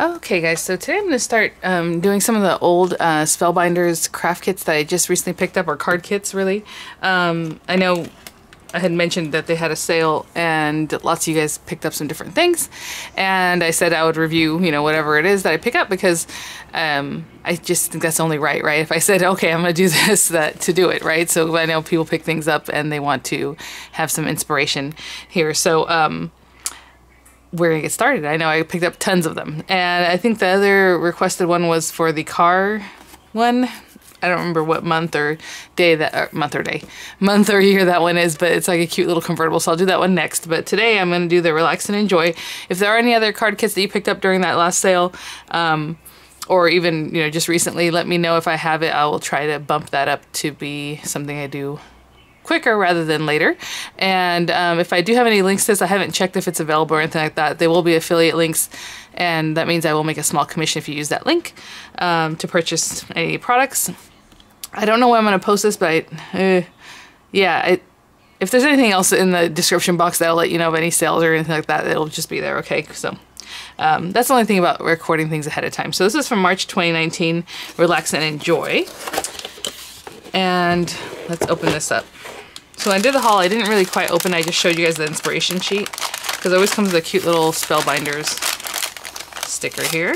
Okay guys, so today I'm going to start um, doing some of the old uh, Spellbinders craft kits that I just recently picked up, or card kits really. Um, I know I had mentioned that they had a sale and lots of you guys picked up some different things and I said I would review, you know, whatever it is that I pick up because um, I just think that's only right, right? If I said, okay, I'm going to do this, that to do it, right? So I know people pick things up and they want to have some inspiration here. So, we're gonna get started. I know I picked up tons of them, and I think the other requested one was for the car one. I don't remember what month or day that or month or day, month or year that one is, but it's like a cute little convertible. So I'll do that one next. But today I'm going to do the relax and enjoy. If there are any other card kits that you picked up during that last sale, um, or even you know just recently, let me know if I have it. I will try to bump that up to be something I do quicker rather than later. And um, if I do have any links to this, I haven't checked if it's available or anything like that. They will be affiliate links, and that means I will make a small commission if you use that link um, to purchase any products. I don't know when I'm going to post this, but I, uh, yeah, I, if there's anything else in the description box, that'll let you know of any sales or anything like that. It'll just be there, okay? So. Um, that's the only thing about recording things ahead of time. So this is from March 2019, Relax and Enjoy. And let's open this up. So when I did the haul, I didn't really quite open. I just showed you guys the inspiration sheet because it always comes with a cute little Spellbinders sticker here.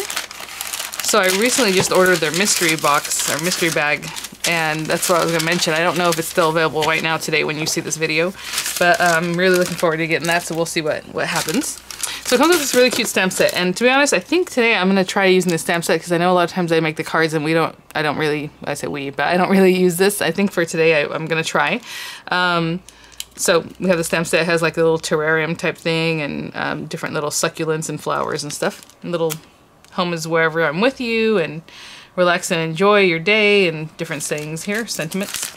So I recently just ordered their mystery box or mystery bag and that's what I was going to mention. I don't know if it's still available right now today when you see this video, but I'm really looking forward to getting that so we'll see what, what happens. So it comes with this really cute stamp set, and to be honest, I think today I'm gonna try using the stamp set because I know a lot of times I make the cards and we don't, I don't really, I say we, but I don't really use this. I think for today I, am gonna try. Um, so we have the stamp set, it has like a little terrarium type thing and um, different little succulents and flowers and stuff. And little home is wherever I'm with you and relax and enjoy your day and different sayings here, sentiments.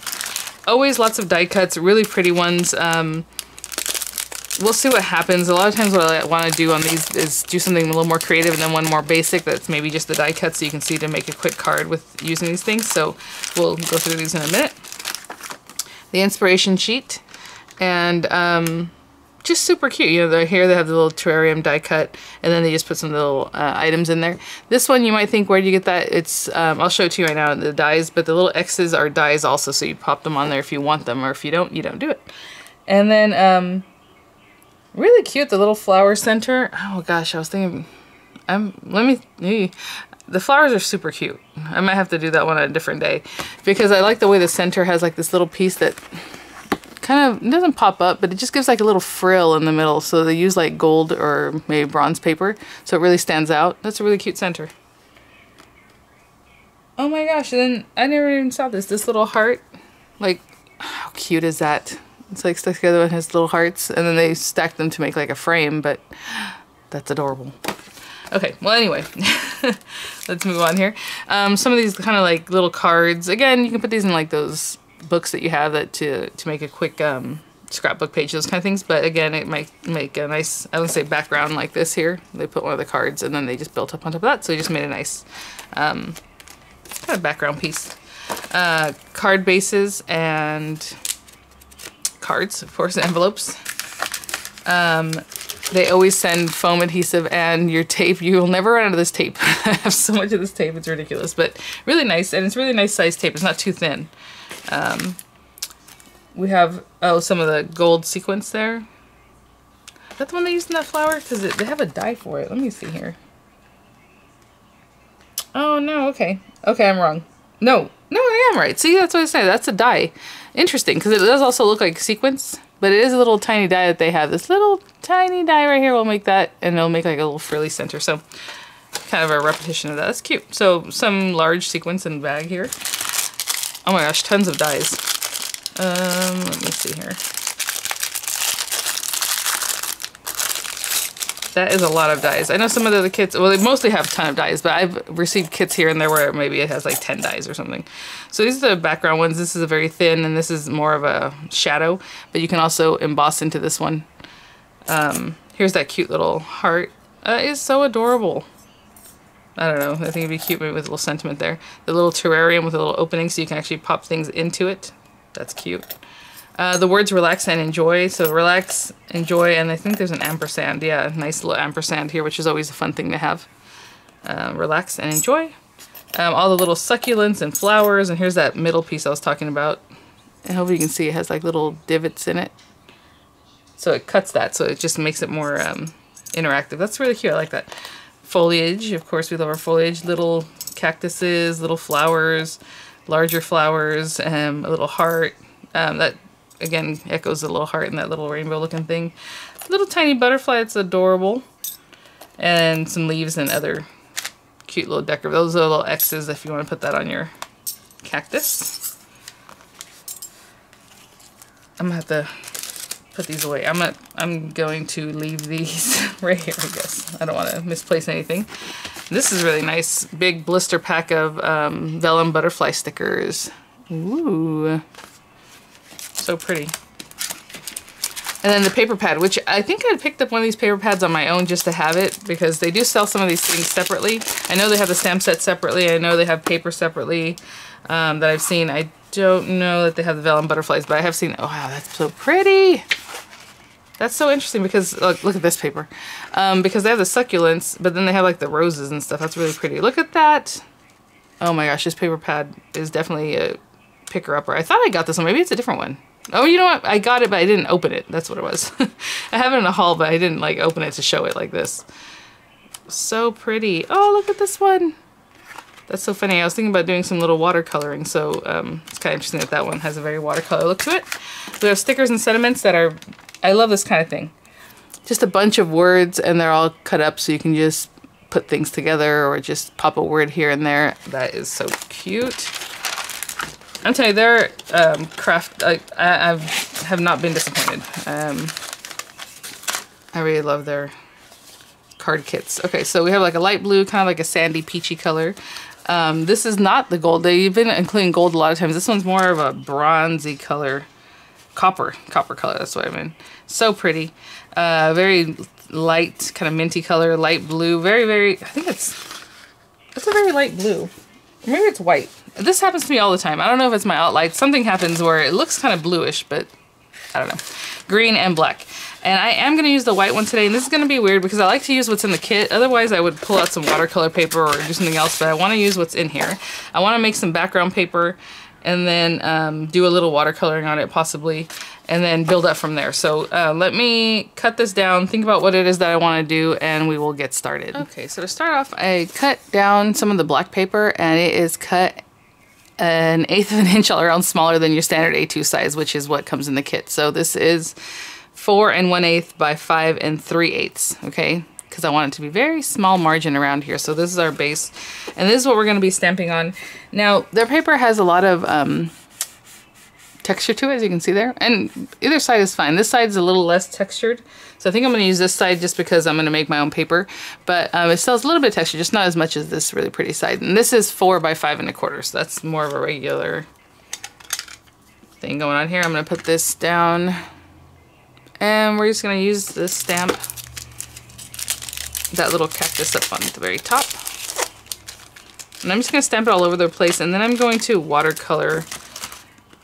Always lots of die cuts, really pretty ones. Um, we'll see what happens. A lot of times what I want to do on these is do something a little more creative and then one more basic that's maybe just the die cut so you can see to make a quick card with using these things. So we'll go through these in a minute. The inspiration sheet and um, just super cute. You know, they're here they have the little terrarium die cut and then they just put some little uh, items in there. This one you might think, where do you get that? It's, um, I'll show it to you right now, the dies, but the little X's are dies also, so you pop them on there if you want them, or if you don't, you don't do it. And then um, Really cute, the little flower center. Oh gosh, I was thinking, I'm, let me, the flowers are super cute. I might have to do that one on a different day because I like the way the center has like this little piece that kind of doesn't pop up, but it just gives like a little frill in the middle. So they use like gold or maybe bronze paper. So it really stands out. That's a really cute center. Oh my gosh, and then I never even saw this. This little heart, like, how cute is that? It's like stuck together with his little hearts, and then they stack them to make like a frame, but that's adorable. Okay, well anyway, let's move on here. Um, some of these kind of like little cards. Again, you can put these in like those books that you have that to, to make a quick um, scrapbook page, those kind of things. But again, it might make a nice, I would say background like this here. They put one of the cards and then they just built up on top of that. So they just made a nice um, kind of background piece. Uh, card bases and cards, of course, envelopes. Um, they always send foam adhesive and your tape. You'll never run out of this tape. I have so much of this tape, it's ridiculous, but really nice. And it's really nice size tape. It's not too thin. Um, we have, oh, some of the gold sequence there. Is that the one they used in that flower? Because they have a die for it. Let me see here. Oh, no, okay. Okay, I'm wrong. No, no, am right. See, that's what I say. That's a die. Interesting, because it does also look like sequence, but it is a little tiny die that they have. This little tiny die right here will make that, and it'll make like a little frilly center. So kind of a repetition of that. That's cute. So some large sequence in bag here. Oh my gosh, tons of dies. Um, let me see here. That is a lot of dies. I know some of the kits, well, they mostly have a ton of dies, but I've received kits here and there where maybe it has like 10 dies or something. So these are the background ones. This is a very thin and this is more of a shadow, but you can also emboss into this one. Um, here's that cute little heart. That is so adorable. I don't know. I think it'd be cute maybe with a little sentiment there. The little terrarium with a little opening so you can actually pop things into it. That's cute. Uh, the words relax and enjoy. So relax, enjoy, and I think there's an ampersand. Yeah, nice little ampersand here, which is always a fun thing to have. uh, relax and enjoy. Um, all the little succulents and flowers, and here's that middle piece I was talking about. I hope you can see it has like little divots in it. So it cuts that, so it just makes it more um, interactive. That's really cute, I like that. Foliage, of course we love our foliage. Little cactuses, little flowers, larger flowers, um, a little heart. Um, that, again, echoes the little heart and that little rainbow looking thing. Little tiny butterfly, it's adorable. And some leaves and other cute little decor. Those are little X's if you want to put that on your cactus. I'm gonna have to put these away. I'm not, I'm going to leave these right here, I guess. I don't want to misplace anything. This is really nice. Big blister pack of um, vellum butterfly stickers. Ooh. So pretty. And then the paper pad, which I think I picked up one of these paper pads on my own just to have it because they do sell some of these things separately. I know they have the stamp set separately. I know they have paper separately um, that I've seen. I don't know that they have the vellum butterflies, but I have seen, oh wow, that's so pretty. That's so interesting because, look, look at this paper. Um, because they have the succulents, but then they have like the roses and stuff. That's really pretty. Look at that. Oh my gosh, this paper pad is definitely a picker-upper. I thought I got this one. Maybe it's a different one. Oh, you know what? I got it, but I didn't open it. That's what it was. I have it in a haul, but I didn't like open it to show it like this. So pretty. Oh, look at this one. That's so funny. I was thinking about doing some little watercoloring, so um, it's kind of interesting that that one has a very watercolor look to it. We have stickers and sentiments that are, I love this kind of thing. Just a bunch of words and they're all cut up so you can just put things together or just pop a word here and there. That is so cute. I'm telling you, their um, craft, I, I I've, have not been disappointed. Um, I really love their card kits. Okay, so we have like a light blue, kind of like a sandy peachy color. Um, this is not the gold. They've been including gold a lot of times. This one's more of a bronzy color. Copper. Copper color, that's what I mean. So pretty. Uh, very light, kind of minty color, light blue. Very, very, I think it's, it's a very light blue. Maybe it's white. This happens to me all the time. I don't know if it's my outlight. Something happens where it looks kind of bluish, but I don't know. Green and black. And I am going to use the white one today. And this is going to be weird because I like to use what's in the kit. Otherwise, I would pull out some watercolor paper or do something else. But I want to use what's in here. I want to make some background paper and then um, do a little watercoloring on it possibly. And then build up from there. So uh, let me cut this down, think about what it is that I want to do, and we will get started. Okay, so to start off, I cut down some of the black paper and it is cut an eighth of an inch all around smaller than your standard A2 size, which is what comes in the kit. So this is four and one eighth by five and three eighths, okay? Because I want it to be very small margin around here. So this is our base. And this is what we're gonna be stamping on. Now, their paper has a lot of um, texture to it, as you can see there. And either side is fine. This side is a little less textured. So I think I'm gonna use this side just because I'm gonna make my own paper. But um, it still has a little bit of texture, just not as much as this really pretty side. And this is four by five and a quarter. So that's more of a regular thing going on here. I'm gonna put this down and we're just gonna use this stamp, that little cactus up on the very top. And I'm just gonna stamp it all over the place and then I'm going to watercolor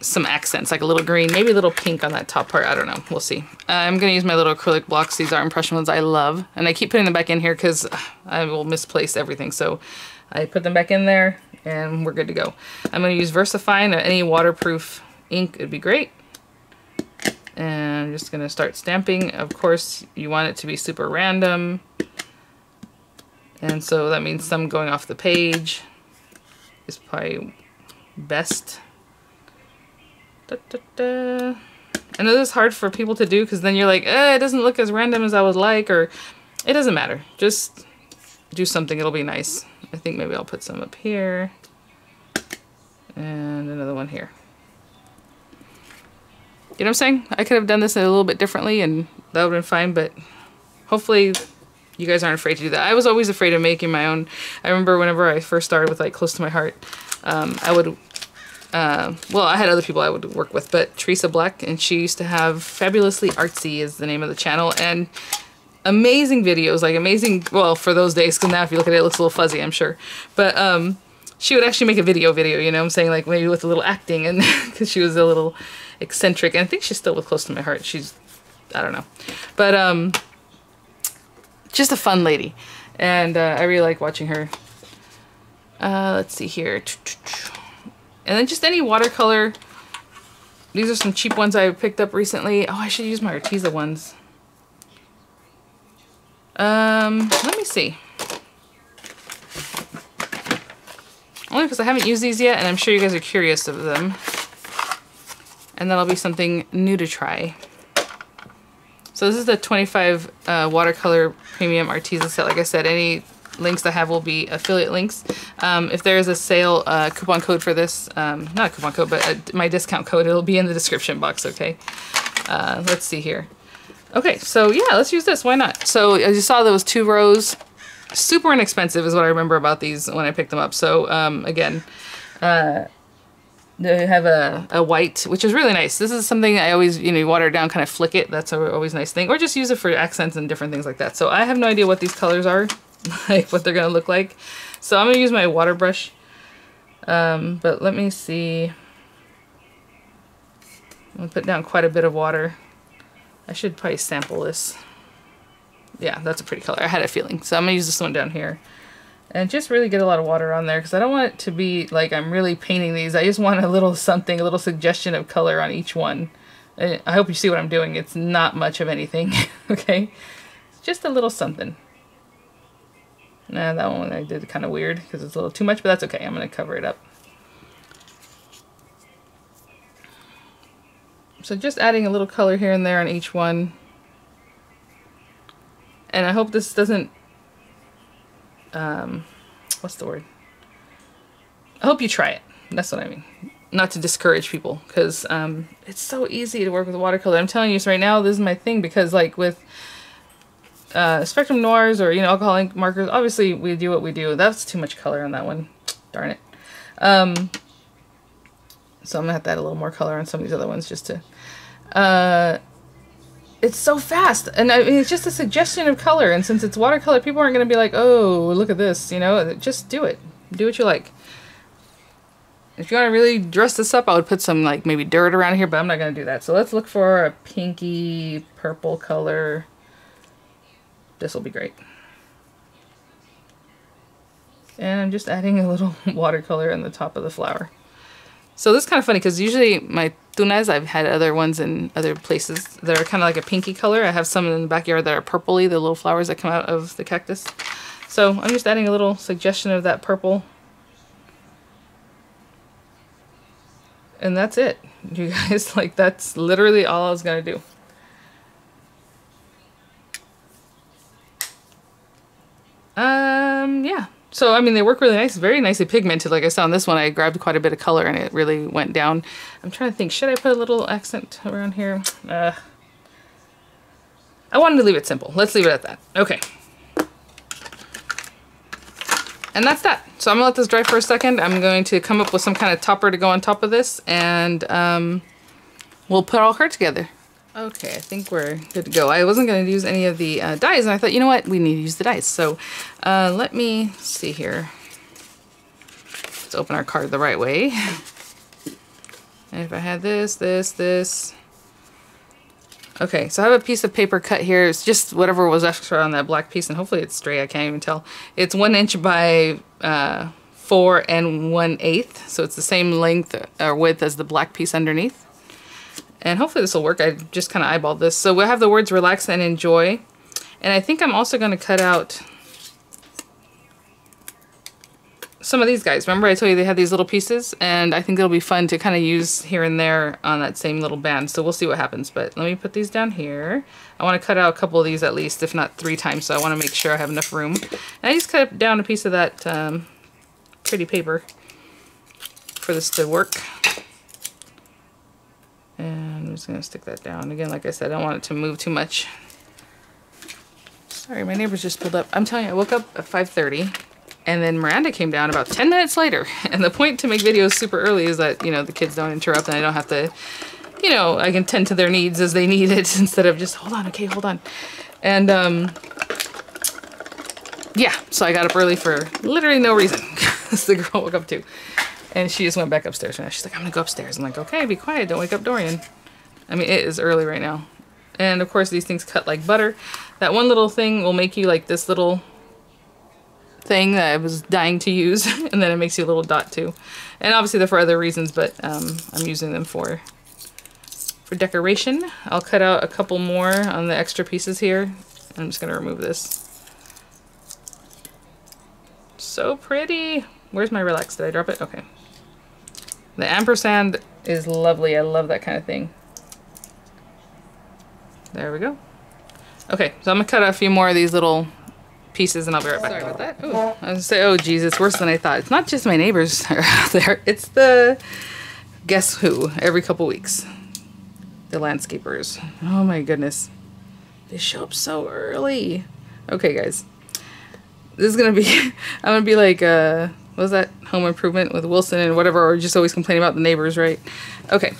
some accents, like a little green, maybe a little pink on that top part. I don't know. We'll see. Uh, I'm going to use my little acrylic blocks. These are impression ones I love. And I keep putting them back in here because I will misplace everything. So I put them back in there and we're good to go. I'm going to use VersaFine. Any waterproof ink would be great. And I'm just going to start stamping. Of course, you want it to be super random. And so that means some going off the page is probably best. Da, da, da. I know this is hard for people to do because then you're like, eh, it doesn't look as random as I would like, or it doesn't matter. Just do something, it'll be nice. I think maybe I'll put some up here and another one here. You know what I'm saying? I could have done this a little bit differently and that would have been fine, but hopefully you guys aren't afraid to do that. I was always afraid of making my own. I remember whenever I first started with like Close to My Heart, um, I would, uh, well, I had other people I would work with, but Teresa Black, and she used to have Fabulously Artsy is the name of the channel, and amazing videos, like amazing, well, for those days, because now if you look at it, it looks a little fuzzy, I'm sure. But um, she would actually make a video video, you know I'm saying, like maybe with a little acting, and because she was a little eccentric, and I think she's still with Close to My Heart. She's, I don't know. But um, just a fun lady. And uh, I really like watching her Uh, let's see here. And then just any watercolor. These are some cheap ones I picked up recently. Oh, I should use my Arteza ones. Um, let me see. Only because I haven't used these yet and I'm sure you guys are curious of them. And that'll be something new to try. So this is the 25 uh, watercolor premium Arteza set. Like I said, any links I have will be affiliate links. Um, if there is a sale uh, coupon code for this, um, not a coupon code, but a, my discount code, it'll be in the description box, okay? Uh, let's see here. Okay, so yeah, let's use this. Why not? So as you saw, there was two rows. Super inexpensive is what I remember about these when I picked them up. So um, again, uh, they have a, a white, which is really nice. This is something I always, you know, water down, kind of flick it. That's a, always nice thing. Or just use it for accents and different things like that. So I have no idea what these colors are, like what they're to look like. So I'm to use my water brush. Um, but let me see. I'm to put down quite a bit of water. I should probably sample this. Yeah, that's a pretty color. I had a feeling. So I'm to use this one down here. And just really get a lot of water on there because I don't want it to be like I'm really painting these. I just want a little something, a little suggestion of color on each one. I hope you see what I'm doing. It's not much of anything, okay? It's just a little something. Nah, that one I did kind of weird because it's a little too much, but that's okay. I'm going to cover it up. So just adding a little color here and there on each one. And I hope this doesn't, um, what's the word? I hope you try it. That's what I mean. Not to discourage people because um, it's so easy to work with watercolor. I'm telling you so right now, this is my thing because like with uh, Spectrum Noirs or, you know, alcohol ink markers, obviously we do what we do. That's too much color on that one. Darn it. Um, so I'm going to have to add a little more color on some of these other ones just to... Uh, it's so fast. And I mean, it's just a suggestion of color. And since it's watercolor, people aren't going to be like, oh, look at this. You know, just do it. Do what you like. If you want to really dress this up, I would put some, like, maybe dirt around here, but I'm not going to do that. So let's look for a pinky purple color. This will be great. And I'm just adding a little watercolor in the top of the flower. So this is kind of funny because usually my tunas, I've had other ones in other places that are kind of like a pinky color. I have some in the backyard that are purpley, the little flowers that come out of the cactus. So I'm just adding a little suggestion of that purple. And that's it. You guys, like that's literally all I was going to do. Um, yeah. So, I mean, they work really nice, very nicely pigmented. Like I saw on this one, I grabbed quite a bit of color and it really went down. I'm trying to think, should I put a little accent around here? Uh, I wanted to leave it simple. Let's leave it at that. Okay. And that's that. So I'm gonna let this dry for a second. I'm going to come up with some kind of topper to go on top of this and um, we'll put all her together. Okay, I think we're good to go. I wasn't going to use any of the uh, dies, and I thought, you know what, we need to use the dies. So uh, let me see here. Let's open our card the right way. And if I had this, this, this. Okay, so I have a piece of paper cut here. It's just whatever was extra on that black piece, and hopefully it's straight. I can't even tell. It's one inch by uh, four and one eighth, so it's the same length or width as the black piece underneath. And hopefully this will work. I just kind of eyeballed this. So we'll have the words relax and enjoy. And I think I'm also going to cut out some of these guys. Remember I told you they had these little pieces? And I think it'll be fun to kind of use here and there on that same little band. So we'll see what happens. But let me put these down here. I want to cut out a couple of these at least, if not three times. So I want to make sure I have enough room. And I just cut down a piece of that um, pretty paper for this to work. And I'm just to stick that down. Again, like I said, I don't want it to move too much. Sorry, my neighbors just pulled up. I'm telling you, I woke up at 5.30 and then Miranda came down about 10 minutes later. And the point to make videos super early is that, you know, the kids don't interrupt and I don't have to, you know, I can tend to their needs as they need it instead of just, hold on, okay, hold on. And, um, yeah, so I got up early for literally no reason. the girl woke up too. And she just went back upstairs. And she's like, I'm going to go upstairs. I'm like, okay, be quiet. Don't wake up Dorian. I mean, it is early right now. And of course, these things cut like butter. That one little thing will make you like this little thing that I was dying to use, and then it makes you a little dot too. And obviously they're for other reasons, but um, I'm using them for for decoration. I'll cut out a couple more on the extra pieces here. I'm just gonna remove this. So pretty. Where's my relax? Did I drop it? Okay. The ampersand is lovely. I love that kind of thing. There we go. Okay, so I'm gonna cut a few more of these little pieces and I'll be right back. Sorry about that. Ooh. I was gonna say, oh geez, it's worse than I thought. It's not just my neighbors out there. It's the guess who every couple weeks. The landscapers. Oh my goodness. They show up so early. Okay, guys. This is gonna be, I'm gonna be like, uh, was that home improvement with Wilson and whatever, or just always complaining about the neighbors, right? Okay.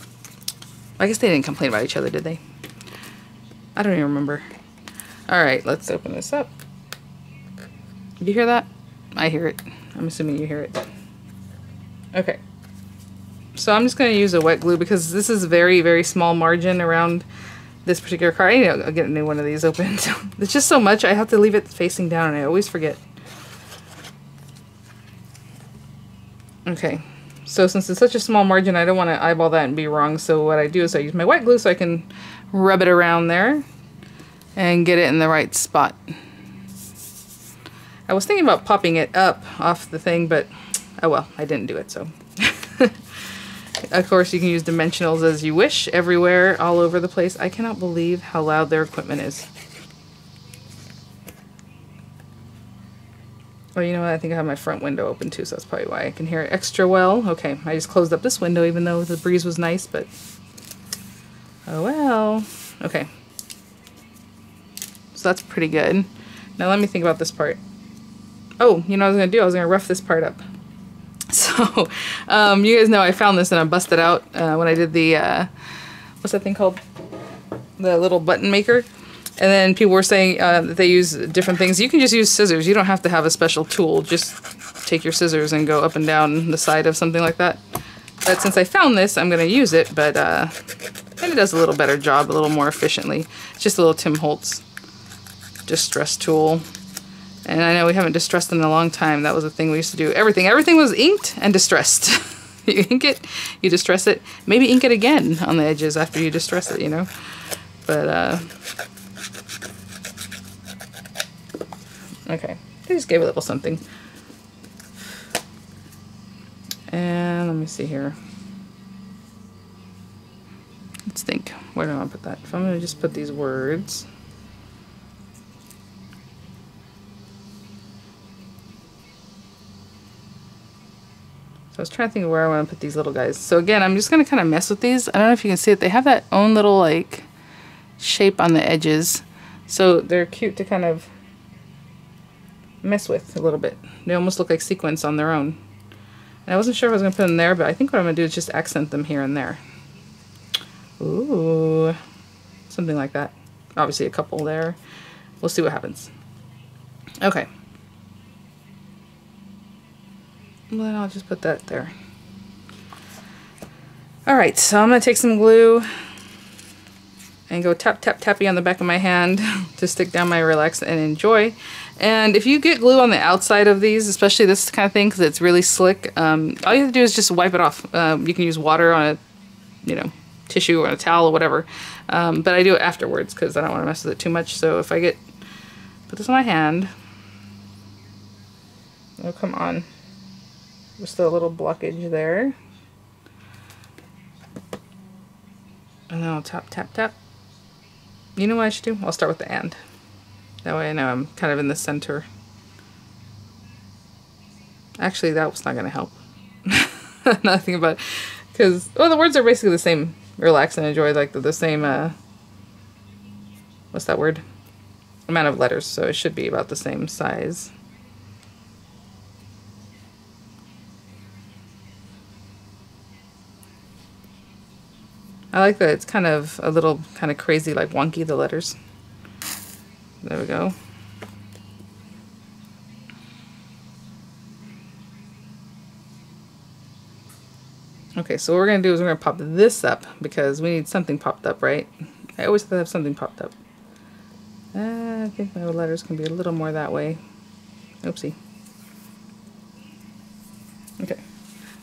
I guess they didn't complain about each other, did they? I don't even remember. All right, let's open this up. You hear that? I hear it. I'm assuming you hear it. Okay. So I'm just going to use a wet glue because this is very, very small margin around this particular card. I need to get a new one of these opened. it's just so much. I have to leave it facing down and I always forget. Okay. So since it's such a small margin, I don't want to eyeball that and be wrong. So what I do is I use my white glue so I can rub it around there and get it in the right spot. I was thinking about popping it up off the thing, but oh well, I didn't do it, so. of course, you can use dimensionals as you wish, everywhere, all over the place. I cannot believe how loud their equipment is. Oh, you know what? I think I have my front window open too, so that's probably why I can hear it extra well. Okay, I just closed up this window even though the breeze was nice, but oh well. Okay. So that's pretty good. Now let me think about this part. Oh, you know what I was going to do? I was going to rough this part up. So, um, you guys know I found this and I busted out uh, when I did the, uh, what's that thing called? The little button maker. And then people were saying uh, that they use different things. You can just use scissors. You don't have to have a special tool. Just take your scissors and go up and down the side of something like that. But since I found this, I'm going to use it. But uh, and it does a little better job, a little more efficiently. It's just a little Tim Holtz distress tool. And I know we haven't distressed in a long time. That was a thing we used to do. Everything. Everything was inked and distressed. you ink it, you distress it. Maybe ink it again on the edges after you distress it, you know. But, uh... Okay. I just gave a little something. And let me see here. Let's think. Where do I want to put that? If I'm going to just put these words... So I was trying to think of where I want to put these little guys. So again, I'm just going to kind of mess with these. I don't know if you can see it. They have that own little like shape on the edges. So they're cute to kind of mess with a little bit. They almost look like sequins on their own. And I wasn't sure if I was going to put them there, but I think what I'm going to do is just accent them here and there. Ooh, something like that. Obviously a couple there. We'll see what happens. Okay. then I'll just put that there. Alright, so I'm going to take some glue and go tap tap tappy on the back of my hand to stick down my relax and enjoy. And if you get glue on the outside of these, especially this kind of thing because it's really slick, um, all you have to do is just wipe it off. Um, you can use water on a, you know, tissue or a towel or whatever. Um, but I do it afterwards because I don't want to mess with it too much. So if I get, put this on my hand. Oh, come on. Just a little blockage there. And then I'll tap, tap, tap. You know what I should do? I'll start with the and. That way I know I'm kind of in the center. Actually, that was not going to help. Nothing about Because, well, the words are basically the same. Relax and enjoy, like the, the same, uh, what's that word? Amount of letters, so it should be about the same size. I like that it's kind of a little kind of crazy, like wonky, the letters. There we go. Okay, so what we're going to do is we're going to pop this up because we need something popped up, right? I always have to have something popped up. Uh, I think my letters can be a little more that way. Oopsie. Okay.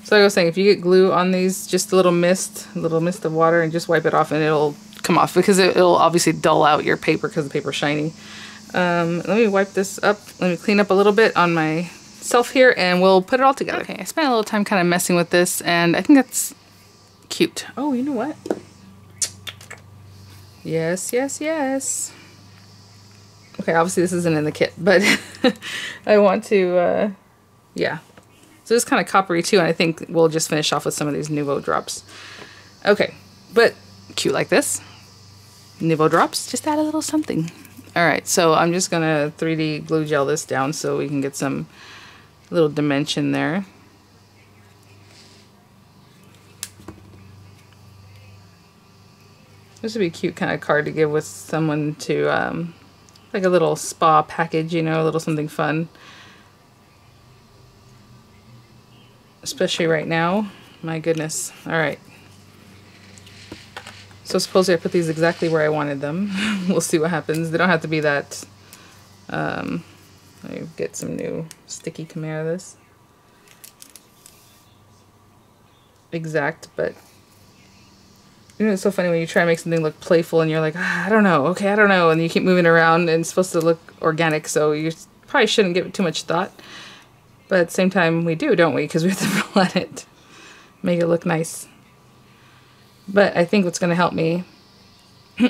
So like I was saying, if you get glue on these, just a little mist, a little mist of water, and just wipe it off, and it'll come off because it, will obviously dull out your paper because the paper's shiny. Um, let me wipe this up. Let me clean up a little bit on my self here, and we'll put it all together. Okay, I spent a little time kind of messing with this, and I think that's cute. Oh, you know what? Yes, yes, yes. Okay, obviously this isn't in the kit, but I want to, uh, yeah. So it's kind of coppery too, and I think we'll just finish off with some of these Nuvo drops. Okay, but cute like this. Nuvo drops, just add a little something. All right, so I'm just gonna 3D glue gel this down so we can get some little dimension there. This would be a cute kind of card to give with someone to, um, like a little spa package, you know, a little something fun. Especially right now. My goodness. Alright. So supposedly I put these exactly where I wanted them. we'll see what happens. They don't have to be that... Um, let me get some new sticky come out of this. Exact, but you know, it's so funny when you try to make something look playful and you're like, ah, I don't know, okay, I don't know, and you keep moving around and it's supposed to look organic, so you probably shouldn't give it too much thought. But at the same time, we do, don't we? Because we have to let it make it look nice. But I think what's going to help me, so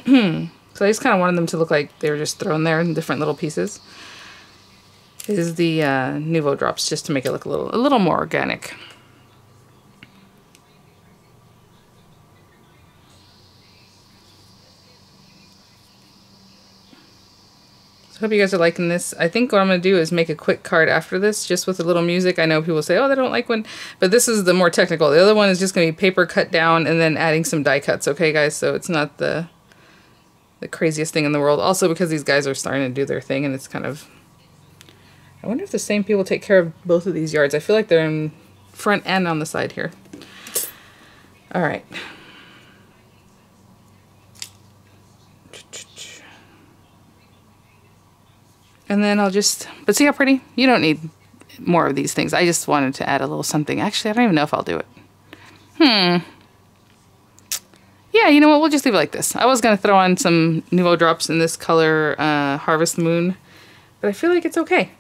I just kind of wanted them to look like they were just thrown there in different little pieces, is the uh, Nuvo drops, just to make it look a little, a little more organic. Hope you guys are liking this. I think what I'm going to do is make a quick card after this, just with a little music. I know people say, oh, they don't like one, but this is the more technical. The other one is just going to be paper cut down and then adding some die cuts, okay, guys? So it's not the the craziest thing in the world. Also, because these guys are starting to do their thing, and it's kind of... I wonder if the same people take care of both of these yards. I feel like they're in front and on the side here. All right. And then I'll just, but see how pretty? You don't need more of these things. I just wanted to add a little something. Actually, I don't even know if I'll do it. Hmm. Yeah, you know what? We'll just leave it like this. I was going to throw on some Nuvo drops in this color uh, Harvest Moon, but I feel like it's okay.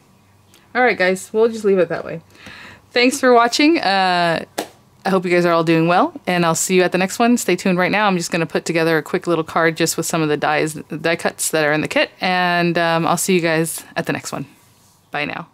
All right, guys. We'll just leave it that way. Thanks for watching. Uh, I hope you guys are all doing well, and I'll see you at the next one. Stay tuned right now. I'm just going to put together a quick little card just with some of the dies, die cuts that are in the kit, and um, I'll see you guys at the next one. Bye now.